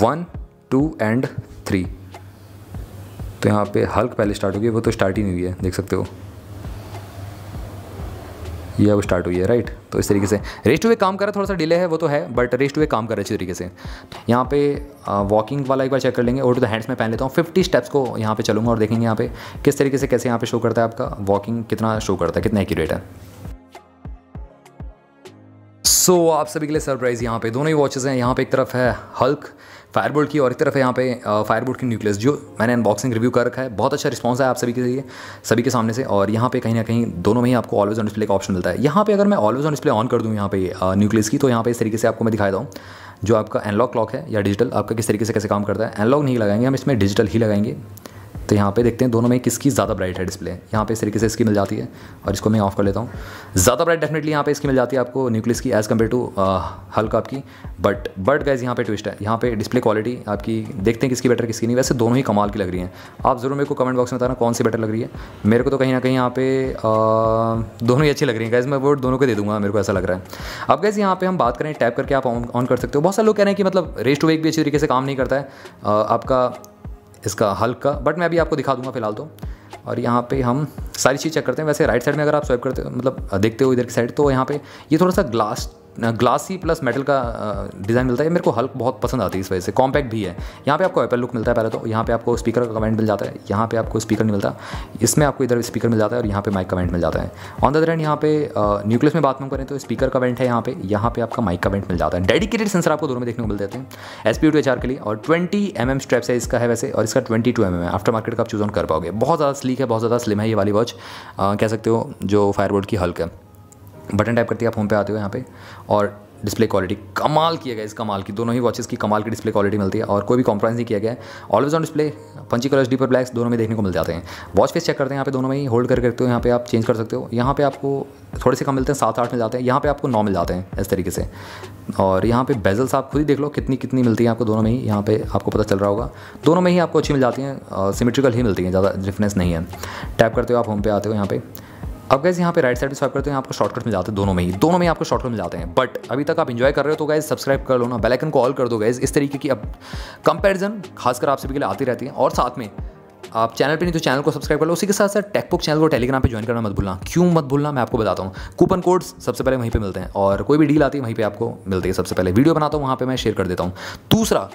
One two and three. तो यहाँ पे हल्क पहले स्टार्ट होगी वो तो स्टार्ट ही नहीं हुई है देख सकते हो। ये अब स्टार्ट हुई है राइट तो इस तरीके से। रेस्ट वे काम कर रहा है थोड़ा सा डिले है वो तो है बट रेस टू वे काम कर रहा है अच्छी तरीके से। यहाँ पे वॉकिंग वाला एक बार चेक कर लेंगे और टू द हैंड्स में पहन लेता हूँ। फिफ्टी स्टेप्स को यहाँ पे चलूँगा और देखेंगे यहाँ पे किस तरीके से कैसे यहाँ पे शो करता है आपका। वॉकिंग कितना शो करता है कितना एक्यूरेट है। सो so, आप सभी के लिए सरप्राइज़ यहाँ पे। दोनों ही वॉचेस हैं यहाँ पे एक तरफ़ है हल्क फायरबोल्ट की और एक तरफ़ है यहाँ पे फायरबोल्ट की न्यूक्लियस जो मैंने अनबॉक्सिंग रिव्यू कर रखा है। बहुत अच्छा रिस्पॉस है आप सभी के लिए, सभी के सामने से। और यहाँ पे कहीं ना कहीं दोनों में ही आपको ऑलवेज ऑन डिस्प्ले का ऑप्शन मिलता है। यहाँ पे अगर मैं ऑलवेज ऑन डिस्प्ले ऑन कर दूँ यहाँ पे न्यूक्लियस की तो यहाँ पे इस तरीके से आपको मैं दिखाई दूँ जो आपका एनलॉग क्लॉक है या डिजिटल आपका किस तरीके से कैसे काम करता है। एनलॉग नहीं लगाएँगे हम, इसमें डिजिटल ही लगाएँगे। तो यहाँ पे देखते हैं दोनों में किसकी ज़्यादा ब्राइट है डिस्प्ले यहाँ पे इस तरीके से इसकी मिल जाती है और इसको मैं ऑफ़ कर लेता हूँ। ज़्यादा ब्राइट डेफिनेटली यहाँ पे इसकी मिल जाती है आपको न्यूक्लियस की एज़ कंपेयर टू हल्का आपकी। बट बट गैस यहाँ पे ट्विस्ट है। यहाँ पे डिस्प्ले क्वालिटी आपकी, देखते हैं किसकी बेटर किसकी नहीं। वैसे दोनों ही कमाल की लग रही हैं। आप ज़रूर मेरे को कमेंट बॉक्स में बताना कौन सी बेटर लग रही है। मेरे को तो कहीं ना कहीं यहाँ पे दोनों ही अच्छी लग रही हैं। गैस मैं वोट दोनों को दे दूँगा, मेरे को ऐसा लग रहा है। अब गैस यहाँ पे हम बात करें, टैप करके आप ऑन कर सकते हो। बहुत सारे लोग कह रहे हैं कि मतलब रेस्ट टू वेक भी अच्छी तरीके से काम नहीं करता है। आपका इसका हल्का बट मैं अभी आपको दिखा दूँगा फ़िलहाल तो। और यहाँ पे हम सारी चीज़ चेक करते हैं। वैसे राइट साइड में अगर आप स्वाइप करते मतलब देखते हो इधर की साइड तो यहाँ पे ये थोड़ा सा ग्लास ग्लासी प्लस मेटल का डिज़ाइन मिलता है। मेरे को हल्क बहुत पसंद आती है इस वजह से। कॉम्पैक्ट भी है। यहाँ पे आपको एप्पल लुक मिलता है पहले तो। यहाँ पे आपको स्पीकर का कमेंट मिल जाता है। यहाँ पे आपको स्पीकर नहीं मिलता। इसमें आपको इधर स्पीकर मिल जाता है और यहाँ पे माइक कमेंट मिल जाता है। ऑन द अदर एंड यहाँ पे न्यूक्लियस में बात करें तो स्पीकर का वेंट है यहाँ पे। यहाँ पे आपका माइक कमेंट मिल जाता है। डेडिकेटेड सेंसर आपको दोनों में देखने को मिल जाते हैं। एस पी टू के लिए। और ट्वेंटी एम एम स्ट्रेप्स है इसका है वैसे। और इसका ट्वेंटी टू एम एम है। आफ्टर मार्केट का आप चूज़ ऑन कर पाओगे। बहुत ज़्यादा स्लीक है, बहुत ज़्यादा स्लिम है ये वाली वॉच कह सकते हो जो फायरबोर्ड की हल्क है। बटन टाइप करती है आप होम पे आते हो यहाँ पे, और डिस्प्ले क्वालिटी कमाल किया गया इस कमाल की। दोनों ही वॉचेस की कमाल की डिस्प्ले क्वालिटी मिलती है, और कोई भी कॉम्प्रोमाइज़ नहीं किया गया है। Always on display punchy colours deeper blacks दोनों में देखने को मिल जाते हैं। वॉच फेस चेक करते हैं, यहाँ पे दोनों में ही होल्ड कर करते हो, यहाँ पे आप चेंज कर सकते हो। यहाँ पे आपको थोड़े से कम मिलते हैं, सात आठ मिल जाते हैं, यहाँ पे आपको नौ मिल जाते हैं, इस तरीके से। और यहाँ पे बेजल्स आप खुद ही देख लो, कितनी कितनी मिलती है आपको दोनों में ही, यहाँ पे आपको पता चल रहा होगा। दोनों में ही आपको अच्छी मिल जाती हैं सिमेट्रिकल ही मिलती हैं, ज़्यादा डिफरेंस नहीं है। टैप करते हो आप होम पे आते हो यहाँ पे। अब गैस यहाँ पे राइट साइड स्वाइप करते हैं आपको शॉर्टकट मिल जाते हैं दोनों में ही। दोनों में आपको शॉर्टकट मिल जाते हैं। बट अभी तक आप इंजॉय कर रहे हो तो गैस सब्सक्राइब कर लो ना। बेल आइकन को ऑल कर दो गैस इस तरीके की अब कंपैरिजन खासकर आप सभी के लिए आती रहती है। और साथ में आप चैनल पे नहीं तो चैनल को सब्सक्राइब कर लो। उसी के साथ साथ टेकबुक चैनल को टेलीग्राम पे ज्वाइन करना मत भूलना। क्यों मत भूलना? मैं आपको बताता हूँ। कूपन कोड्स सबसे पहले वहीं पे मिलते हैं। और कोई भी डील आती है, वहीं पे आपको मिलती है सबसे पहले। वीडियो बनाता हूँ, वहाँ पे मैं शेयर कर देता हूँ। दूसरा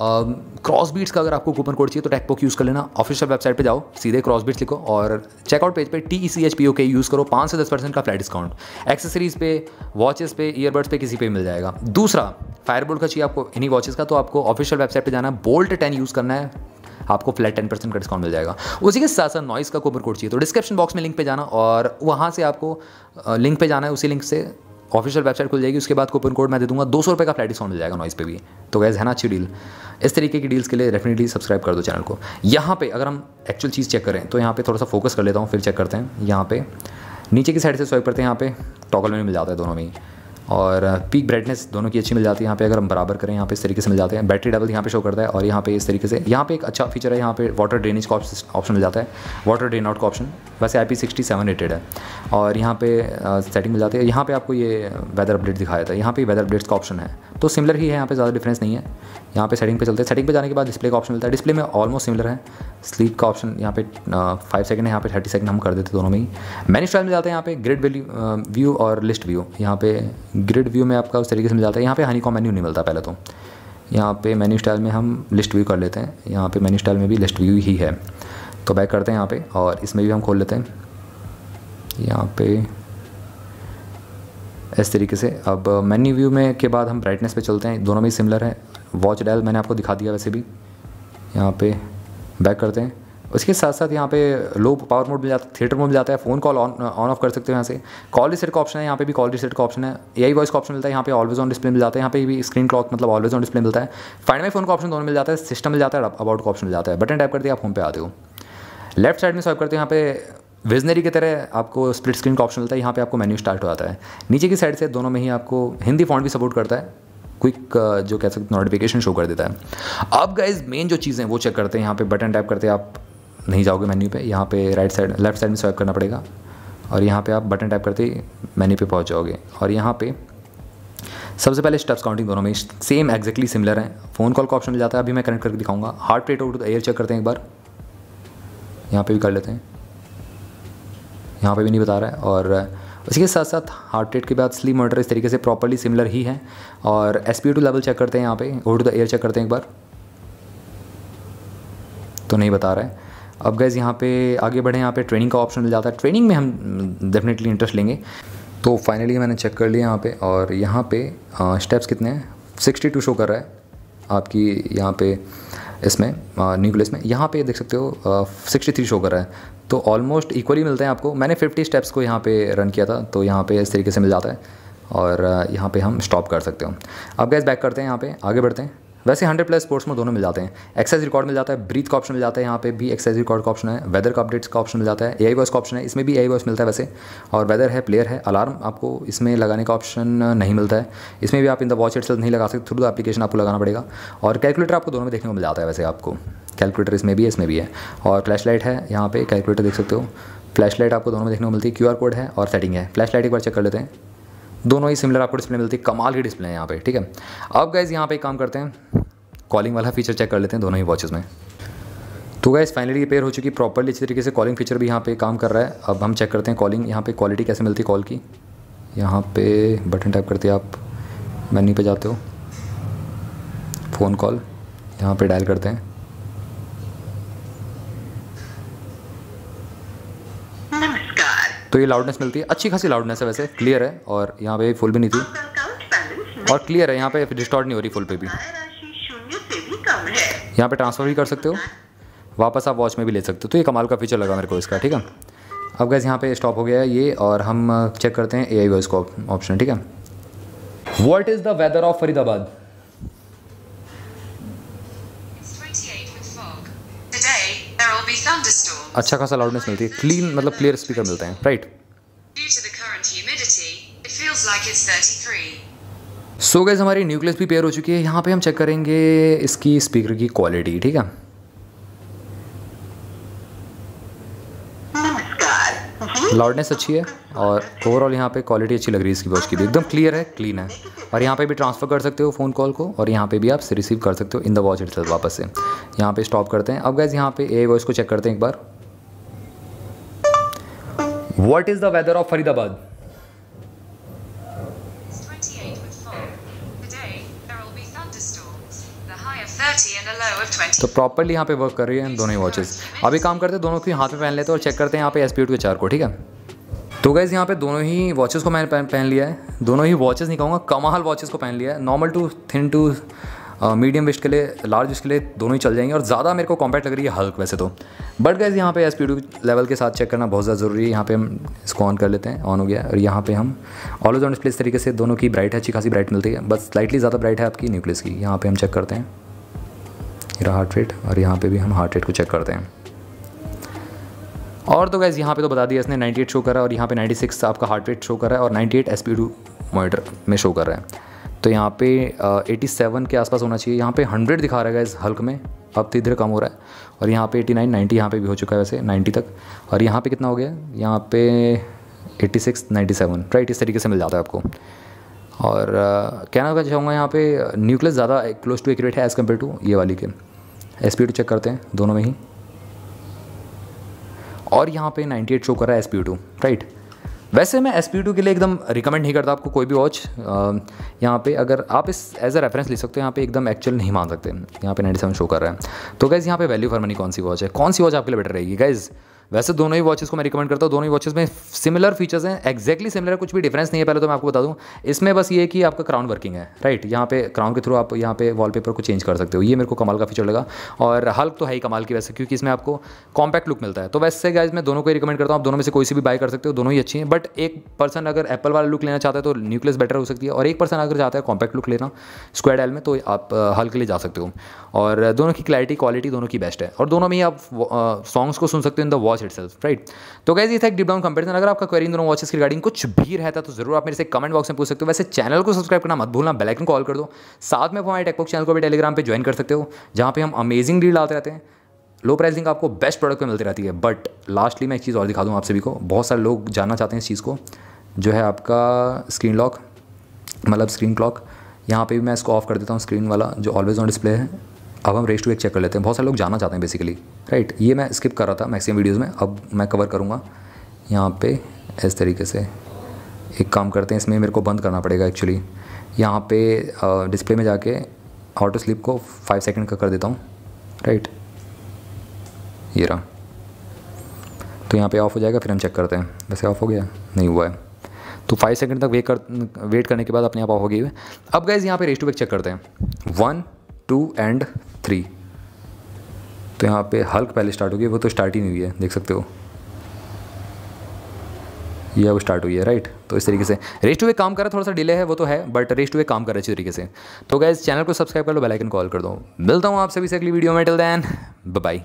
क्रॉस बीट्स का अगर आपको कूपन कोड चाहिए तो टेकपोक यूज़ कर लेना। ऑफिशियल वेबसाइट पे जाओ, सीधे क्रॉस बीट्स लिखो और चेकआउट पेज पे T E C H P O के यूज़ करो। पाँच से दस परसेंट का फ्लैट डिस्काउंट एक्सेसरीज पे वॉचेस पे ईयरबड्स पे किसी पे मिल जाएगा। दूसरा फायरबोल्ट का चाहिए आपको इन्हीं वॉचेस का तो आपको ऑफिशियल वेबसाइट पर जाना है। बोल्ट टेन यूज़ करना है, आपको फ्लैट टेन परसेंट का डिस्काउंट मिल जाएगा। उसी के साथ साथ नॉइस का कूपन कोड चाहिए तो डिस्क्रिप्शन बॉक्स में लिंक पे जाना और वहाँ से आपको लिंक पे जाना है, उसी लिंक से ऑफिशियल वेबसाइट खुल जाएगी, उसके बाद कूपन कोड मैं दे दूँगा, दो सौ रुपये का फ्लैट डिस्काउंट मिल जाएगा नॉइस पे भी। तो गैस है ना अच्छी डील इस तरीके की डील्स के लिए डेफिनेटली सब्सक्राइब कर दो चैनल को। यहाँ पे अगर हम एक्चुअल चीज़ चेक करें तो यहाँ पे थोड़ा सा फोकस कर लेता हूँ, फिर चेक करते हैं। यहाँ पे नीचे की साइड से स्वाइप करते हैं, यहाँ पे टॉगल में मिल जाता है दोनों में ही। और पीक ब्राइटनेस दोनों की अच्छी मिल जाती है यहाँ पे अगर हम बराबर करें यहाँ पे इस तरीके से मिल जाते हैं बैटरी डबल यहाँ पे शो करता है और यहाँ पे इस तरीके से यहाँ पे एक अच्छा फीचर है यहाँ पे वाटर ड्रेनेज का ऑप्शन मिल जाता है वाटर ड्रेन आउट का ऑप्शन वैसे I P sixty seven rated है और यहाँ पे सेटिंग मिल जाती है यहाँ पे आपको ये वेदर अपडेट दिखाया था यहाँ पे वेदर अपडेट्स का ऑप्शन है तो सिमिलर ही है यहाँ पे ज़्यादा डिफरेंस नहीं है यहाँ पे सेटिंग पे चलते हैं सेटिंग पे जाने के बाद डिस्प्ले का ऑप्शन मिलता है डिस्प्ले में ऑलमोस्ट सिमिलर है स्लीप का ऑप्शन यहाँ पे फाइव सेकंड है यहाँ पे थर्टी सेकंड हम कर देते दोनों में ही मैनी स्टाइल में जाते हैं यहाँ पे ग्रिड व्यू और लिस्ट व्यू यहाँ पे ग्रिड व्यू में आपका उस तरीके से मिल जाता है। यहाँ पे हनी कॉम मेन्यू नहीं मिलता पहले तो। यहाँ पे मेन्यू स्टाइल में हम लिस्ट व्यू कर लेते हैं। यहाँ पे मेन्यू स्टाइल में भी लिस्ट व्यू ही है। तो बैक करते हैं यहाँ पे और इसमें भी हम खोल लेते हैं। यहाँ पे इस तरीके से। अब मेन्यू व्यू में के बाद हम ब्राइटनेस पे चलते हैं। दोनों में ही सिमिलर है। वॉच डायल मैंने आपको दिखा दिया वैसे भी। यहाँ पे बैक करते हैं। उसके साथ साथ यहाँ पे लो पावर मोड मिल जाता है थिएटर मोड मिल जाता है phone call on on off कर सकते हो यहाँ से। कॉल रिसेट का ऑप्शन है, यहाँ पे भी कॉल रिसेट का ऑप्शन है। ए आई वॉइस का ऑप्शन मिलता है, यहाँ पे ऑलवेज ऑन डिस्प्ले मिल जाता है, यहाँ पे भी स्क्रीन क्लॉक मतलब ऑलवेज ऑन डिस्प्ले मिलता है। फाइंड माई फ़ोन का ऑप्शन दोनों मिल जाता है सिस्टम मिल जाता है अबाउट का ऑप्शन मिल जाता है। बटन टाइप करते आप होम पे आते हो। लेफ़्ट साइड में स्वाइप करते हैं, यहाँ पे विजनरी की तरह आपको स्प्लिट स्क्रीन का ऑप्शन मिलता है, यहाँ पे आपको मेन्यू स्टार्ट हो जाता है। नीचे की साइड से दोनों में ही आपको हिंदी फॉन्ट भी सपोर्ट करता है। क्विक जो कह सकते नोटिफिकेशन शो कर देता है। अब गाइज़ मेन जो चीज़ें वो चेक करते हैं, यहाँ पे बटन टैप करते हैं आप। नहीं जाओगे मेन्यू पे, यहाँ पे राइट साइड लेफ़्ट साइड में स्वाइप करना पड़ेगा। और यहाँ पे आप बटन टैप करते ही मेन्यू पे पहुँच जाओगे। और यहाँ पे सबसे पहले स्टेप्स काउंटिंग दोनों में सेम एक्जैक्टली सिमिलर है। फ़ोन कॉल का ऑप्शन मिल जाता है, अभी मैं कनेक्ट करके दिखाऊँगा। हार्ट रेट और एयर चेक करते हैं एक बार। यहाँ पे भी कर लेते हैं। यहाँ पे भी नहीं बता रहा है। और उसी के साथ साथ हार्ट रेट के बाद स्लीप मोटर इस तरीके से प्रॉपरली सिमिलर ही है। और S P two level check करते हैं यहाँ पे O two the air check करते हैं एक बार। तो नहीं बता रहा है। अब गैज़ यहाँ पे आगे बढ़े, यहाँ पे ट्रेनिंग का ऑप्शन मिल जाता है। ट्रेनिंग में हम डेफिनेटली इंटरेस्ट लेंगे। तो फाइनली मैंने चेक कर लिया यहाँ पे और यहाँ पे स्टेप्स कितने हैं? सिक्सटी टू शो कर रहा है आपकी यहाँ पे इसमें न्यूक्लियस में। यहाँ पे देख सकते हो सिक्सटी थ्री शो कर रहा है। तो ऑलमोस्ट इक्वली मिलते हैं आपको। मैंने फिफ्टी स्टेप्स को यहाँ पे रन किया था तो यहाँ पे इस तरीके से मिल जाता है। और यहाँ पे हम स्टॉप कर सकते हो। अब गैस बैक करते हैं यहाँ पे। आगे बढ़ते हैं। वैसे हंड्रेड प्लस स्पोर्ट्स में दोनों मिल जाते हैं। एक्सरसाइज रिकॉर्ड मिल जाता है ब्रीथ का ऑप्शन मिल जाता है, यहाँ पे भी एक्सरसाइज रिकॉर्ड का ऑप्शन है वेदर का अपडेट्स का ऑप्शन मिल जाता है ए आई वॉइस का ऑप्शन है, इसमें भी ए आई वॉइस मिलता है वैसे। और वेदर है प्लेयर है अलार्म आपको इसमें लगाने का ऑप्शन नहीं मिलता है। इसमें भी आप इन द वॉच इट नहीं लगा सकते थ्रू द एप्लीकेशन आपको लगाना पड़ेगा। और कैलकुलेटर आपको दोनों में देखने को मिल जाता है वैसे आपको। कैलकुलेटर इसमें भी है, इसमें भी है। और फ्लैश लाइट है, यहाँ पे कैलकुलेटर देख सकते हो। फ्लैश लाइट आपको दोनों में देखने को मिलती है क्यूआर कोड है और सेटिंग है। फ्लैश लाइट एक बार चेक कर लेते हैं। दोनों ही सिमिलर आपको डिस्प्ले मिलती है। कमाल की डिस्प्ले है यहाँ पे, ठीक है? अब गैस यहाँ पे एक काम करते हैं। कॉलिंग वाला फीचर चेक कर लेते हैं दोनों ही वॉचेस में। तो गैस फाइनली रिपेयर हो चुकी है प्रॉपरली इसी तरीके से कॉलिंग फीचर भी यहाँ पे काम कर रहा है। अब हम चेक करते हैं कॉलिंग यहाँ पे क्वालिटी कैसे मिलती है कॉल की। यहाँ पे बटन टैप करते आप। मेन्यू पे जाते हो। फ़ोन कॉल यहाँ पे डायल करते हैं। तो ये लाउडनेस मिलती है। अच्छी खासी लाउडनेस है वैसे। क्लियर है और यहाँ पे फुल भी नहीं थी। और क्लियर है, यहाँ पे डिस्टॉर्ट नहीं हो रही फुल पे भी। यहाँ पे ट्रांसफ़र भी कर सकते हो। वापस आप वॉच में भी ले सकते हो। तो ये कमाल का फीचर लगा मेरे को इसका, ठीक है? अब गैस यहाँ पे स्टॉप हो गया है ये और हम चेक करते हैं ए आई वॉइस को ऑप्शन ठीक है? What is the weather of Faridabad अच्छा खासा लाउडनेस मिलती है। क्लीन मतलब क्लियर स्पीकर मिलते हैं। राइट सो गैस हमारी न्यूक्लियस भी पेयर हो चुकी है। यहाँ पे हम चेक करेंगे इसकी स्पीकर की क्वालिटी ठीक है? लाउडनेस अच्छी है और ओवरऑल यहाँ पे क्वालिटी अच्छी लग रही है इसकी वॉच की भी। एकदम क्लियर है क्लीन है। और यहाँ पे भी ट्रांसफ़र कर सकते हो फ़ोन कॉल को और यहाँ पे भी आप रिसीव कर सकते हो इन द वॉच इट वापस से। यहाँ पे स्टॉप करते हैं। अब गैस यहाँ पे ए वॉइस को चेक करते हैं एक बार। What is the weather of Faridabad तो प्रॉपरली यहाँ पे वर्क कर रही है दोनों ही वॉचेस अभी काम करते हैं दोनों की हाथ में पहन लेते हैं और चेक करते हैं यहाँ पे एस पी के चार को ठीक है? तो गैस यहाँ पे दोनों ही वॉचेस को मैंने पहन, पहन लिया है। दोनों ही वॉचेस नहीं कहूँगा कमाल वॉचेस को पहन लिया है। Normal to thin to medium waist के लिए लार्ज वेस्ट के लिए दोनों ही चल जाएँगे और ज़्यादा मेरे को कॉम्पैक्ट लग रही है हल्क वैसे तो। बट गैस यहाँ पे एस लेवल के साथ चेक करना बहुत ज़्यादा ज़रूरी है। यहाँ पे हम इसको ऑन कर लेते हैं ऑन हो गया। और यहाँ पे हम ऑलवेज ऑन डिस्प्ले इस तरीके से दोनों की ब्राइट है, अच्छी खासी ब्राइट मिलती है। बस स्लाइटली ज़्यादा ब्राइट है आपकी न्यूक्लियस की। यहाँ पर हम चेक करते हैं। मेरा हार्ट रेट और यहाँ पर भी हम हार्ट रेट को चेक करते हैं। और तो गैस यहाँ पे तो बता दिया इसने 98 शो करा और यहाँ पे 96 आपका हार्ट रेट शो कर रहा है और 98 एस पी मोनीटर में शो कर रहा है। तो यहाँ पे एटी सेवन के आसपास होना चाहिए। यहाँ पे 100 दिखा रहेगा इस हल्क में। अब धीरे धीरे कम हो रहा है। और यहाँ पे 89 90 यहाँ पर भी हो चुका है वैसे 90 तक। और यहाँ पे कितना हो गया? यहाँ पे 86 97 राइट इस तरीके से मिल जाता है आपको। और कहना चाहूँगा यहाँ पे न्यूक्लियस ज़्यादा क्लोज टू एक्यूरेट है एज़ कंपेयर टू ये वाली के। एस पी चेक करते हैं, दोनों में ही। और यहाँ पे 98 शो कर रहा है एस पी टू राइट वैसे मैं एस के लिए एकदम रिकमेंड नहीं करता आपको कोई भी वॉच यहाँ पे अगर आप इस एज अ रेफरेंस ले सकते हो, यहाँ पे एकदम एक्चुअल नहीं मान सकते। यहाँ पे 97 शो कर रहा है। तो गैज़ यहाँ पे वैल्यू फॉर मनी कौन सी वॉच है? कौन सी वॉच आपके लिए बेटर रहेगी? गैज़ वैसे दोनों ही वॉचेस को मैं रिकमेंड करता हूँ, दोनों ही वॉचेस में सिमिलर फीचर्स हैं एक्जैक्टली सिमिलर कुछ भी डिफरेंस नहीं है, पहले तो मैं आपको बता दूँ। इसमें बस ये कि आपका क्राउन वर्किंग है राइट यहाँ पे क्राउन के थ्रू आप यहाँ पे वॉलपेपर को चेंज कर सकते हो। ये मेरे को कमाल का फीचर लगा और हल्क तो है ही कमाल की वैसे, क्योंकि इसमें आपको कॉम्पैक्ट लुक मिलता है। तो वैसे गाइज़ मैं दोनों को ही रिकमेंड करता हूँ, आप दोनों में से कोई सी भी बाय कर सकते हो, दोनों ही अच्छी हैं। बट एक पर्सन अगर एप्पल वाला लुक लेना चाहता है तो न्यूक्लियस बेटर हो सकती है और एक पर्सन अगर चाहता है कॉम्पैक्ट लुक लेना स्क्वाड एल में तो आप हल के लिए जा सकते हो। और दोनों की क्लैरिटी क्वालिटी दोनों की बेस्ट है। और दोनों में ही आप सॉन्ग्स को सुन सकते हो in the watch it right तो ये था एक डाउन कंपेरिजन अगर आपका क्वेरी इन दोनों वॉचेस की रिगार्डिंग कुछ भी रहता तो ज़रूर आप मेरे से कमेंट बॉक्स में पूछ सकते हो। वैसे चैनल को सब्सक्राइब करना मत भूलना बेलाइकन कॉल कर दो। साथ में हमारे टेकबॉक्स चैनल को भी टेलीग्राम पर ज्वाइन कर सकते हो, जहाँ पे हम अमेजिंग डील डालते रहते हैं। लो प्राइसिंग आपको बेस्ट प्रोडक्ट में मिलती रहती है। बट लास्टली मैं एक चीज़ और दिखा दूँ आप सभी को। बहुत सारे लोग जानना चाहते हैं इस चीज़ को, जो है आपका स्क्रीन लॉक मतलब स्क्रीन क्लॉक यहाँ पे भी मैं इसको ऑफ़ कर देता हूँ स्क्रीन वाला, जो ऑलवेज ऑन डिस्प्ले है। अब हम रेस टू एक चेक कर लेते हैं। बहुत सारे लोग जानना चाहते हैं बेसिकली राइट ये मैं स्किप कर रहा था मैक्सिमम वीडियोज़ में, अब मैं कवर करूँगा। यहाँ पे इस तरीके से एक काम करते हैं, इसमें मेरे को बंद करना पड़ेगा एक्चुअली यहाँ पे डिस्प्ले में जाके ऑटो स्लिप को फाइव सेकेंड का कर देता हूँ राइट ये रहा। तो यहाँ पे ऑफ़ हो जाएगा, फिर हम चेक करते हैं। वैसे ऑफ़ हो गया? नहीं हुआ है। तो फाइव सेकंड तक वेट कर वेट करने के बाद अपने आप ऑफ़ हो गई अब गैस यहाँ पे रेस टू चेक करते हैं। वन टू एंड थ्री तो यहाँ पे हल्क पहले स्टार्ट हो गई वो तो स्टार्ट ही नहीं हुई है, देख सकते हो। ये अब स्टार्ट हुई है राइट तो इस तरीके से। रेस्ट टू वे काम कर रहा है, थोड़ा सा डिले है, वो तो है बट रेस टू वे काम कर रहा है अच्छी तरीके से। तो गैस चैनल को सब्सक्राइब कर लो बेल आइकन कॉल कर दो। मिलता हूँ आप सभी से अगली वीडियो में। Till then bye